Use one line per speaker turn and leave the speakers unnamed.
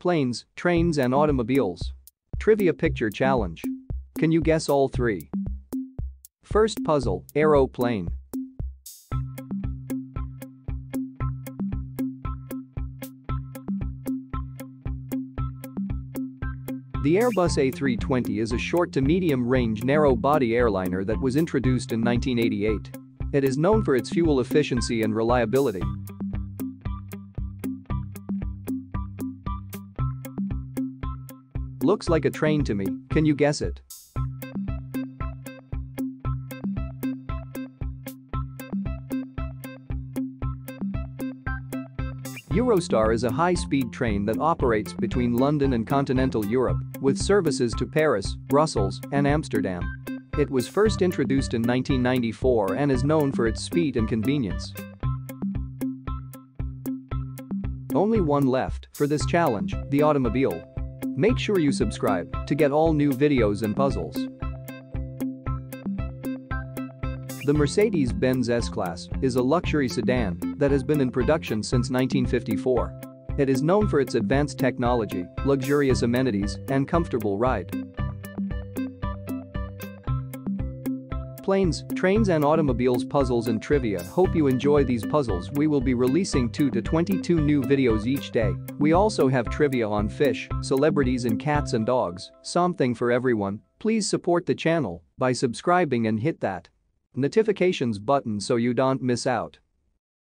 planes, trains and automobiles. Trivia picture challenge. Can you guess all three? First puzzle, aeroplane. The Airbus A320 is a short to medium-range narrow-body airliner that was introduced in 1988. It is known for its fuel efficiency and reliability. Looks like a train to me, can you guess it? Eurostar is a high-speed train that operates between London and continental Europe, with services to Paris, Brussels, and Amsterdam. It was first introduced in 1994 and is known for its speed and convenience. Only one left for this challenge, the automobile. Make sure you subscribe to get all new videos and puzzles. The Mercedes-Benz S-Class is a luxury sedan that has been in production since 1954. It is known for its advanced technology, luxurious amenities, and comfortable ride. Planes, trains and automobiles puzzles and trivia hope you enjoy these puzzles we will be releasing 2 to 22 new videos each day. We also have trivia on fish, celebrities and cats and dogs, something for everyone. Please support the channel by subscribing and hit that notifications button so you don't miss out.